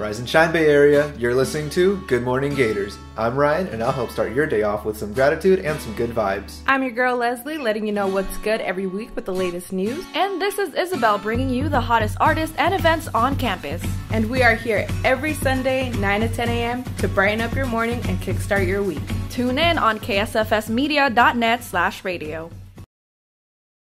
Rise and Shine Bay Area, you're listening to Good Morning Gators. I'm Ryan, and I'll help start your day off with some gratitude and some good vibes. I'm your girl Leslie, letting you know what's good every week with the latest news. And this is Yzabel, bringing you the hottest artists and events on campus. And we are here every Sunday, 9 to 10 a.m., to brighten up your morning and kickstart your week. Tune in on ksfsmedia.net slash radio.